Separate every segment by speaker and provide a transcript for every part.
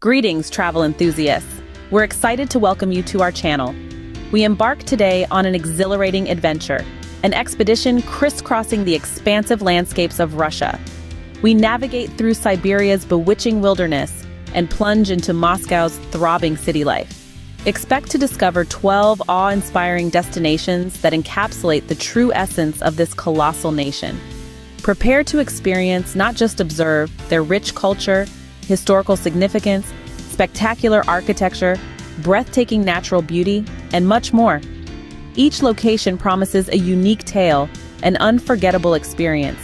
Speaker 1: Greetings, travel enthusiasts. We're excited to welcome you to our channel. We embark today on an exhilarating adventure, an expedition crisscrossing the expansive landscapes of Russia. We navigate through Siberia's bewitching wilderness and plunge into Moscow's throbbing city life. Expect to discover 12 awe-inspiring destinations that encapsulate the true essence of this colossal nation. Prepare to experience, not just observe, their rich culture, historical significance, spectacular architecture, breathtaking natural beauty, and much more. Each location promises a unique tale, an unforgettable experience.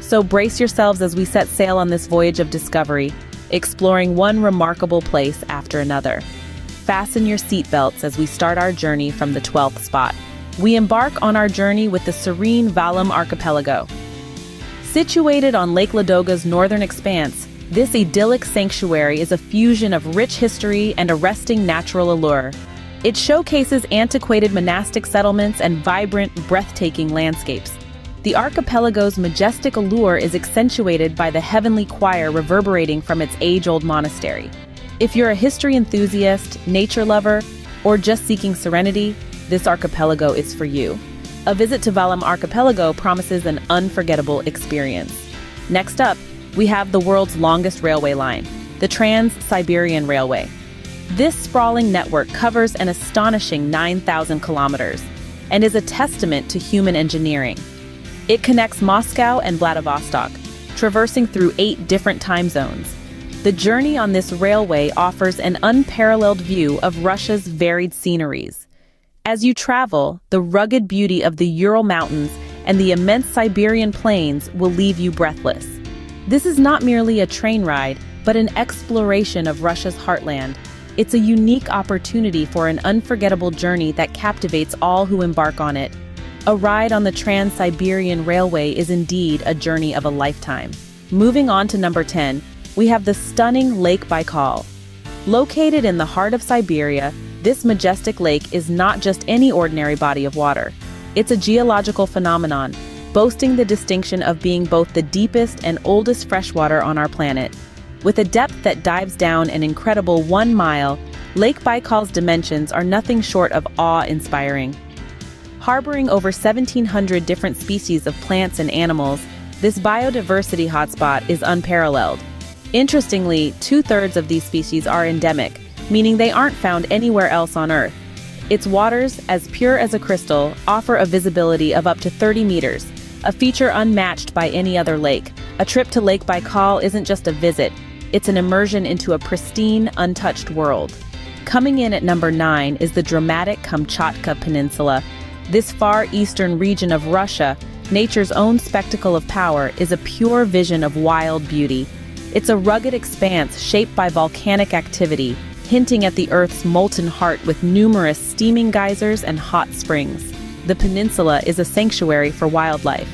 Speaker 1: So brace yourselves as we set sail on this voyage of discovery, exploring one remarkable place after another. Fasten your seatbelts as we start our journey from the 12th spot. We embark on our journey with the serene Valaam Archipelago. Situated on Lake Ladoga's northern expanse, this idyllic sanctuary is a fusion of rich history and arresting natural allure. It showcases antiquated monastic settlements and vibrant, breathtaking landscapes. The archipelago's majestic allure is accentuated by the heavenly choir reverberating from its age-old monastery. If you're a history enthusiast, nature lover, or just seeking serenity, this archipelago is for you. A visit to Valaam Archipelago promises an unforgettable experience. Next up, we have the world's longest railway line, the Trans-Siberian Railway. This sprawling network covers an astonishing 9,000 kilometers and is a testament to human engineering. It connects Moscow and Vladivostok, traversing through eight different time zones, the journey on this railway offers an unparalleled view of Russia's varied sceneries. As you travel, the rugged beauty of the Ural Mountains and the immense Siberian plains will leave you breathless. This is not merely a train ride, but an exploration of Russia's heartland. It's a unique opportunity for an unforgettable journey that captivates all who embark on it. A ride on the Trans-Siberian Railway is indeed a journey of a lifetime. Moving on to number 10, we have the stunning Lake Baikal. Located in the heart of Siberia, this majestic lake is not just any ordinary body of water. It's a geological phenomenon, boasting the distinction of being both the deepest and oldest freshwater on our planet. With a depth that dives down an incredible one mile, Lake Baikal's dimensions are nothing short of awe-inspiring. Harboring over 1,700 different species of plants and animals, this biodiversity hotspot is unparalleled. Interestingly, two-thirds of these species are endemic, meaning they aren't found anywhere else on Earth. Its waters, as pure as a crystal, offer a visibility of up to 30 meters, a feature unmatched by any other lake. A trip to Lake Baikal isn't just a visit, it's an immersion into a pristine, untouched world. Coming in at number 9 is the dramatic Kamchatka Peninsula. This far eastern region of Russia, nature's own spectacle of power, is a pure vision of wild beauty. It's a rugged expanse shaped by volcanic activity, hinting at the Earth's molten heart with numerous steaming geysers and hot springs. The peninsula is a sanctuary for wildlife.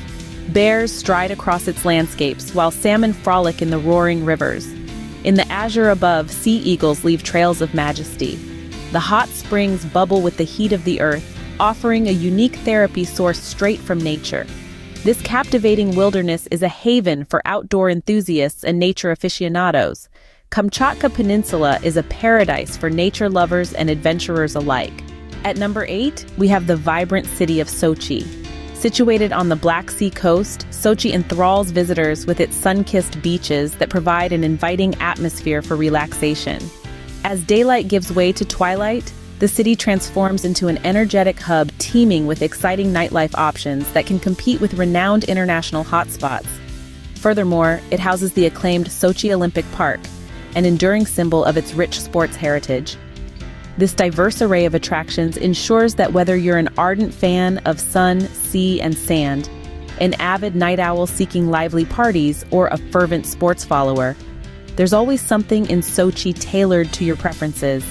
Speaker 1: Bears stride across its landscapes, while salmon frolic in the roaring rivers. In the azure above, sea eagles leave trails of majesty. The hot springs bubble with the heat of the earth, offering a unique therapy source straight from nature. This captivating wilderness is a haven for outdoor enthusiasts and nature aficionados. Kamchatka Peninsula is a paradise for nature lovers and adventurers alike. At number 8, we have the vibrant city of Sochi. Situated on the Black Sea coast, Sochi enthralls visitors with its sun-kissed beaches that provide an inviting atmosphere for relaxation. As daylight gives way to twilight, the city transforms into an energetic hub teeming with exciting nightlife options that can compete with renowned international hotspots. Furthermore, it houses the acclaimed Sochi Olympic Park, an enduring symbol of its rich sports heritage. This diverse array of attractions ensures that whether you're an ardent fan of sun, sea, and sand, an avid night owl seeking lively parties, or a fervent sports follower, there's always something in Sochi tailored to your preferences.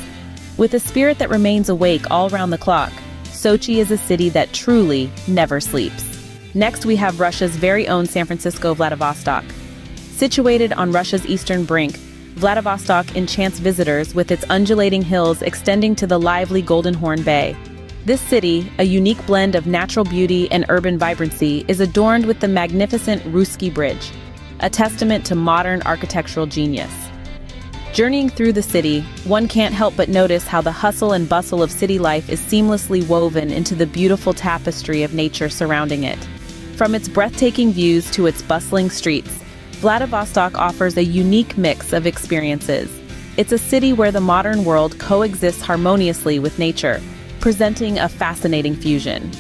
Speaker 1: With a spirit that remains awake all round the clock, Sochi is a city that truly never sleeps. Next, we have Russia's very own San Francisco Vladivostok. Situated on Russia's eastern brink, Vladivostok enchants visitors with its undulating hills extending to the lively Golden Horn Bay. This city, a unique blend of natural beauty and urban vibrancy, is adorned with the magnificent Russky Bridge, a testament to modern architectural genius. Journeying through the city, one can't help but notice how the hustle and bustle of city life is seamlessly woven into the beautiful tapestry of nature surrounding it. From its breathtaking views to its bustling streets, Vladivostok offers a unique mix of experiences. It's a city where the modern world coexists harmoniously with nature, presenting a fascinating fusion.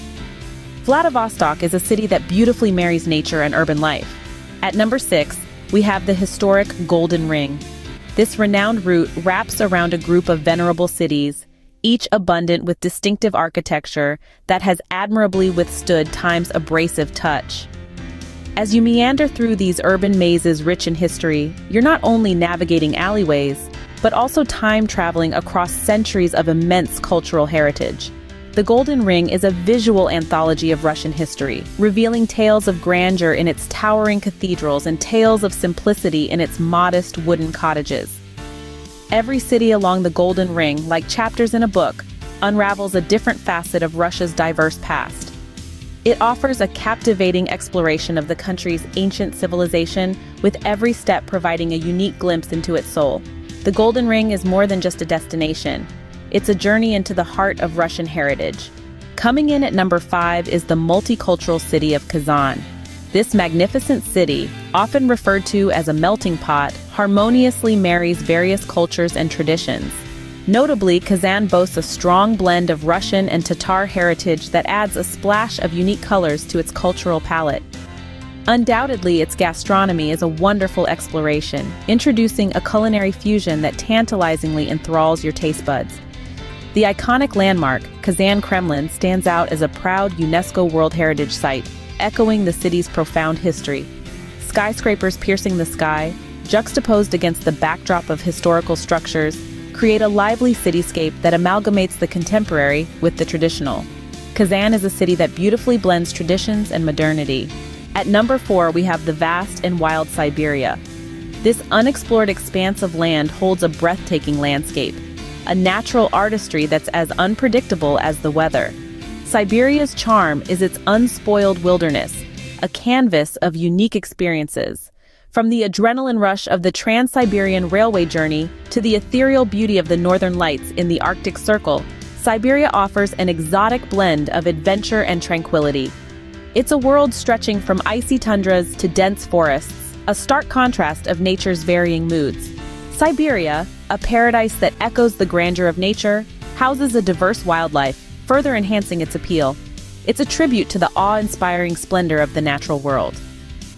Speaker 1: Vladivostok is a city that beautifully marries nature and urban life. At number six, we have the historic Golden Ring. This renowned route wraps around a group of venerable cities, each abundant with distinctive architecture that has admirably withstood time's abrasive touch. As you meander through these urban mazes rich in history, you're not only navigating alleyways, but also time traveling across centuries of immense cultural heritage. The Golden Ring is a visual anthology of Russian history, revealing tales of grandeur in its towering cathedrals and tales of simplicity in its modest wooden cottages. Every city along the Golden Ring, like chapters in a book, unravels a different facet of Russia's diverse past. It offers a captivating exploration of the country's ancient civilization, with every step providing a unique glimpse into its soul. The Golden Ring is more than just a destination. It's a journey into the heart of Russian heritage. Coming in at number five is the multicultural city of Kazan. This magnificent city, often referred to as a melting pot, harmoniously marries various cultures and traditions. Notably, Kazan boasts a strong blend of Russian and Tatar heritage that adds a splash of unique colors to its cultural palette. Undoubtedly, its gastronomy is a wonderful exploration, introducing a culinary fusion that tantalizingly enthralls your taste buds. The iconic landmark, Kazan Kremlin, stands out as a proud UNESCO World Heritage Site, echoing the city's profound history. Skyscrapers piercing the sky, juxtaposed against the backdrop of historical structures, create a lively cityscape that amalgamates the contemporary with the traditional. Kazan is a city that beautifully blends traditions and modernity. At number four, we have the vast and wild Siberia. This unexplored expanse of land holds a breathtaking landscape, a natural artistry that's as unpredictable as the weather. Siberia's charm is its unspoiled wilderness, a canvas of unique experiences. From the adrenaline rush of the Trans-Siberian Railway journey to the ethereal beauty of the northern lights in the Arctic Circle, Siberia offers an exotic blend of adventure and tranquility. It's a world stretching from icy tundras to dense forests, a stark contrast of nature's varying moods. Siberia, a paradise that echoes the grandeur of nature, houses a diverse wildlife, further enhancing its appeal. It's a tribute to the awe-inspiring splendor of the natural world.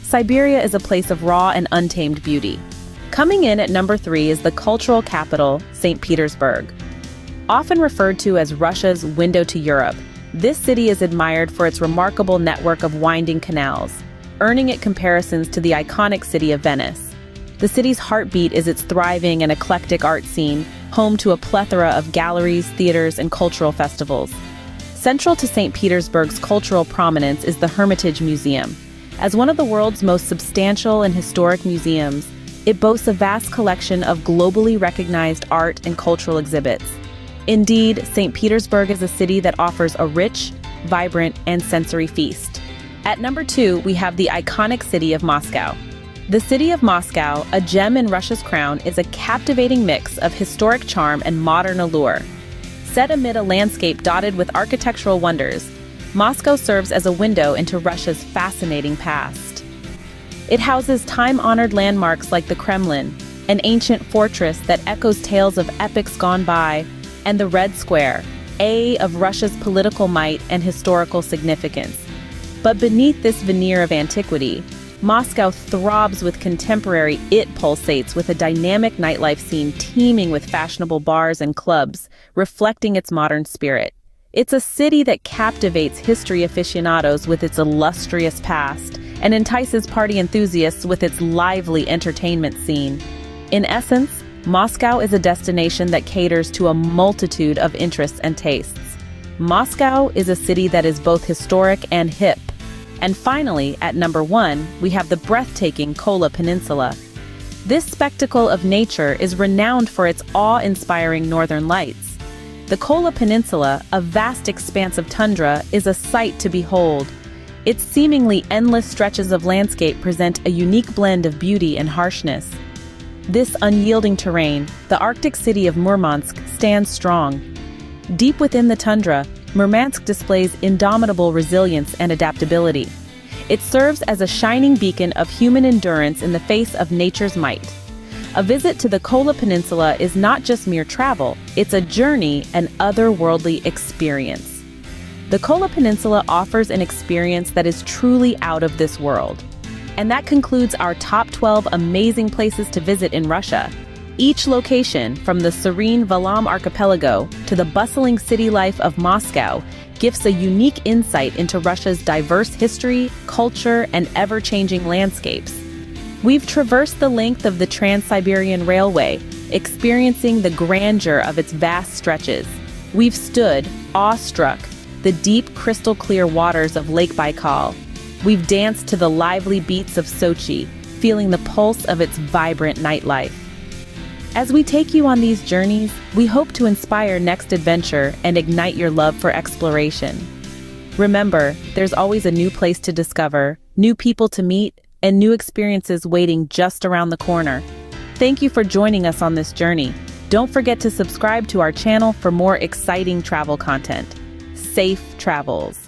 Speaker 1: Siberia is a place of raw and untamed beauty. Coming in at number three is the cultural capital, St. Petersburg. Often referred to as Russia's window to Europe, this city is admired for its remarkable network of winding canals, earning it comparisons to the iconic city of Venice. The city's heartbeat is its thriving and eclectic art scene, home to a plethora of galleries, theaters, and cultural festivals. Central to St. Petersburg's cultural prominence is the Hermitage Museum, as one of the world's most substantial and historic museums, it boasts a vast collection of globally recognized art and cultural exhibits. Indeed, St. Petersburg is a city that offers a rich, vibrant, and sensory feast. At number two, we have the iconic city of Moscow. The city of Moscow, a gem in Russia's crown, is a captivating mix of historic charm and modern allure. Set amid a landscape dotted with architectural wonders, Moscow serves as a window into Russia's fascinating past. It houses time-honored landmarks like the Kremlin, an ancient fortress that echoes tales of epics gone by, and the Red Square, a of Russia's political might and historical significance. But beneath this veneer of antiquity, Moscow throbs with contemporary it pulsates with a dynamic nightlife scene teeming with fashionable bars and clubs, reflecting its modern spirit. It's a city that captivates history aficionados with its illustrious past and entices party enthusiasts with its lively entertainment scene. In essence, Moscow is a destination that caters to a multitude of interests and tastes. Moscow is a city that is both historic and hip. And finally, at number one, we have the breathtaking Kola Peninsula. This spectacle of nature is renowned for its awe-inspiring northern lights. The Kola Peninsula, a vast expanse of tundra, is a sight to behold. Its seemingly endless stretches of landscape present a unique blend of beauty and harshness. this unyielding terrain, the Arctic city of Murmansk stands strong. Deep within the tundra, Murmansk displays indomitable resilience and adaptability. It serves as a shining beacon of human endurance in the face of nature's might. A visit to the Kola Peninsula is not just mere travel, it's a journey, an otherworldly experience. The Kola Peninsula offers an experience that is truly out of this world. And that concludes our top 12 amazing places to visit in Russia. Each location, from the serene Valaam archipelago to the bustling city life of Moscow, gives a unique insight into Russia's diverse history, culture, and ever-changing landscapes. We've traversed the length of the Trans-Siberian Railway, experiencing the grandeur of its vast stretches. We've stood, awestruck, the deep crystal clear waters of Lake Baikal. We've danced to the lively beats of Sochi, feeling the pulse of its vibrant nightlife. As we take you on these journeys, we hope to inspire next adventure and ignite your love for exploration. Remember, there's always a new place to discover, new people to meet, and new experiences waiting just around the corner. Thank you for joining us on this journey. Don't forget to subscribe to our channel for more exciting travel content. Safe travels.